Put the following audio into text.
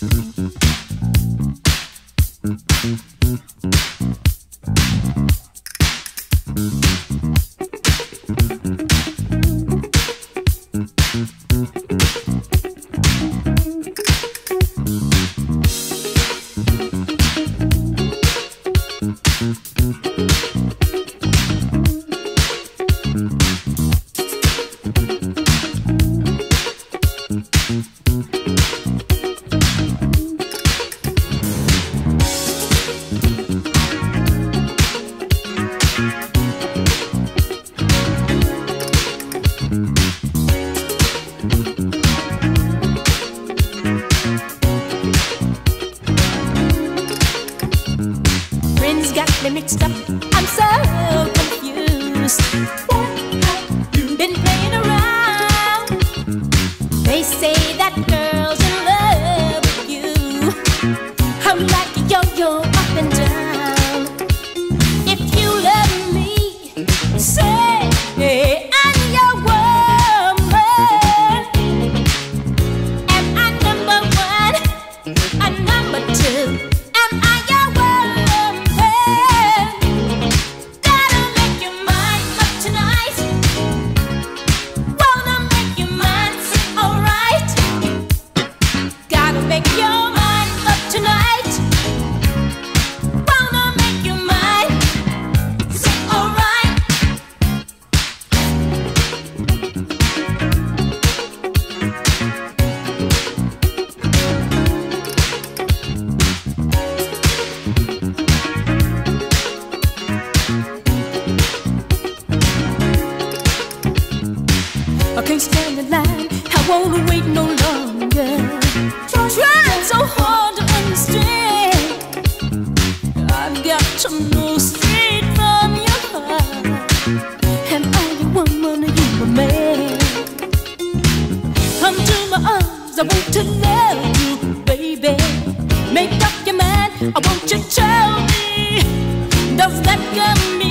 Thank Friends got me mixed up. I'm so confused. won't wait no longer. So oh, hard to understand. I've got to know straight from your heart. And woman you man. Come to my arms, I want to love you, baby. Make up your mind, you to tell me. Does that come